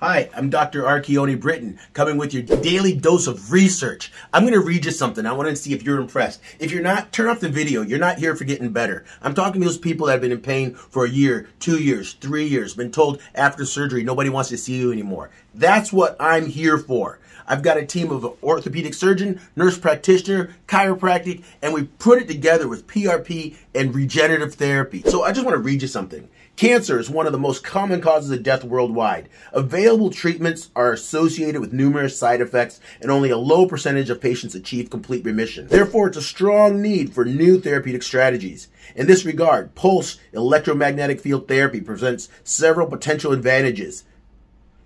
Hi, I'm Dr. Archione Britton, coming with your daily dose of research. I'm going to read you something. I want to see if you're impressed. If you're not, turn off the video. You're not here for getting better. I'm talking to those people that have been in pain for a year, two years, three years, been told after surgery nobody wants to see you anymore. That's what I'm here for. I've got a team of orthopedic surgeon, nurse practitioner, chiropractic, and we put it together with PRP and regenerative therapy. So I just want to read you something. Cancer is one of the most common causes of death worldwide. Available treatments are associated with numerous side effects, and only a low percentage of patients achieve complete remission. Therefore, it's a strong need for new therapeutic strategies. In this regard, pulse electromagnetic field therapy presents several potential advantages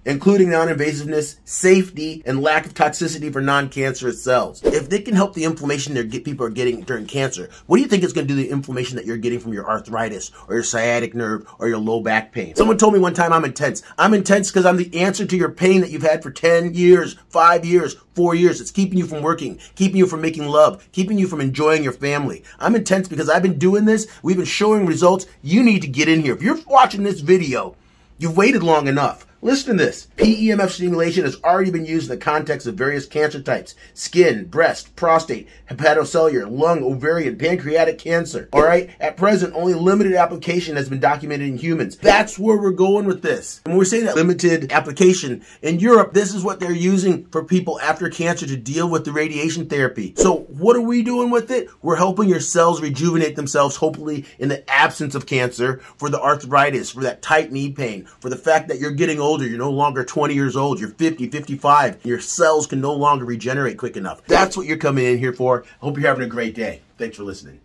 including non-invasiveness, safety, and lack of toxicity for non-cancerous cells. If they can help the inflammation that people are getting during cancer, what do you think is going to do the inflammation that you're getting from your arthritis or your sciatic nerve or your low back pain? Someone told me one time I'm intense. I'm intense because I'm the answer to your pain that you've had for 10 years, 5 years, 4 years. It's keeping you from working, keeping you from making love, keeping you from enjoying your family. I'm intense because I've been doing this. We've been showing results. You need to get in here. If you're watching this video, you've waited long enough. Listen to this. PEMF stimulation has already been used in the context of various cancer types skin, breast, prostate, hepatocellular, lung, ovarian, pancreatic cancer. All right? At present, only limited application has been documented in humans. That's where we're going with this. And when we're saying that limited application, in Europe, this is what they're using for people after cancer to deal with the radiation therapy. So, what are we doing with it? We're helping your cells rejuvenate themselves, hopefully, in the absence of cancer, for the arthritis, for that tight knee pain, for the fact that you're getting older. You're no longer 20 years old. You're 50, 55. Your cells can no longer regenerate quick enough. That's what you're coming in here for. Hope you're having a great day. Thanks for listening.